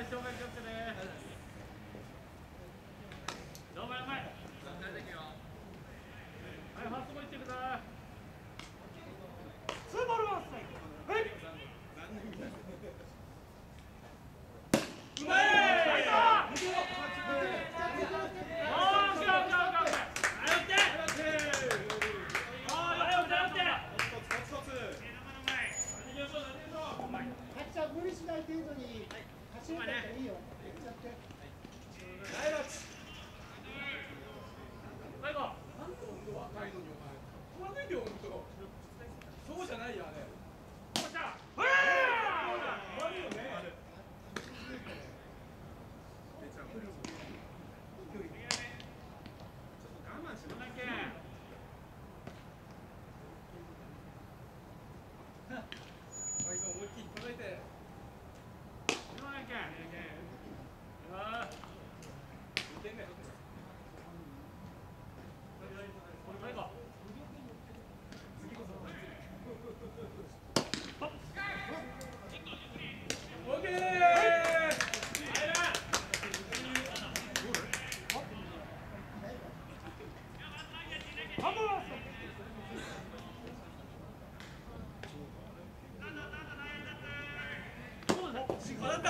はい、紹介気をつけて。Oh,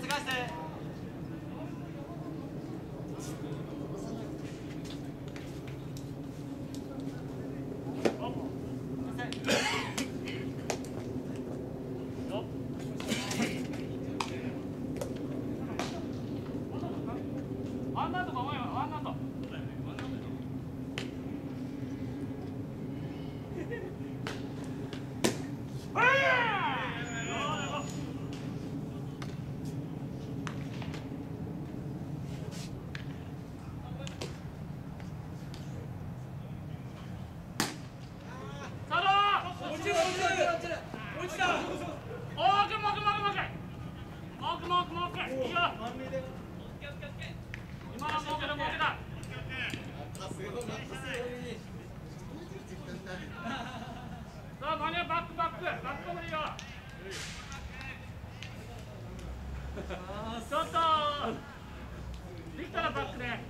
返して返してさあマネはバックバックバックまでいよ。ちょっとできたらバックね。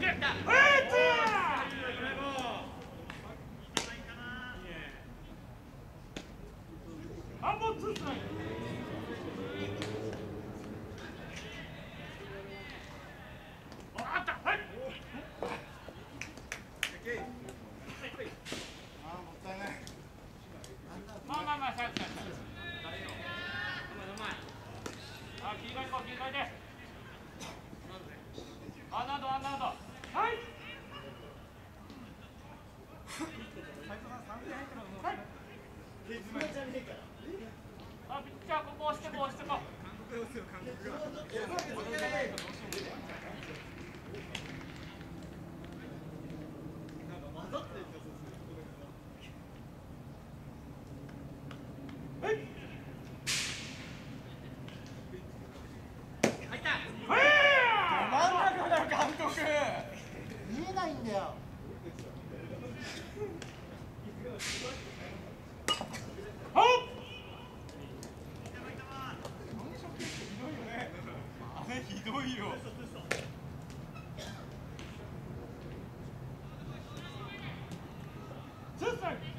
Get that! あ、ピッチャーここ押してこ押してこ。start.